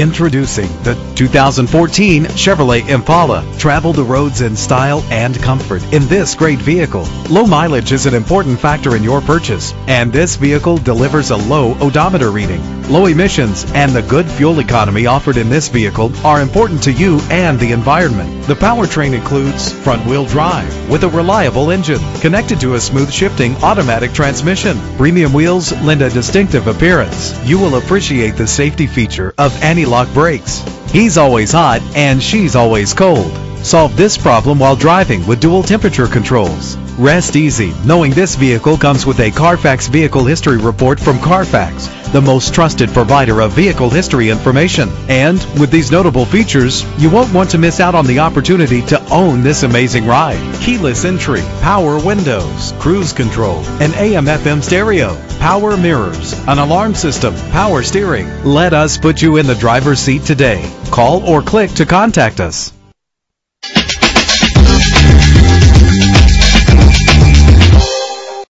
Introducing the 2014 Chevrolet Impala. Travel the roads in style and comfort in this great vehicle. Low mileage is an important factor in your purchase, and this vehicle delivers a low odometer reading. Low emissions and the good fuel economy offered in this vehicle are important to you and the environment. The powertrain includes front-wheel drive with a reliable engine connected to a smooth shifting automatic transmission. Premium wheels lend a distinctive appearance. You will appreciate the safety feature of anti-lock brakes. He's always hot and she's always cold. Solve this problem while driving with dual temperature controls. Rest easy knowing this vehicle comes with a Carfax Vehicle History Report from Carfax, the most trusted provider of vehicle history information. And with these notable features, you won't want to miss out on the opportunity to own this amazing ride. Keyless entry, power windows, cruise control, an AM FM stereo, power mirrors, an alarm system, power steering. Let us put you in the driver's seat today. Call or click to contact us.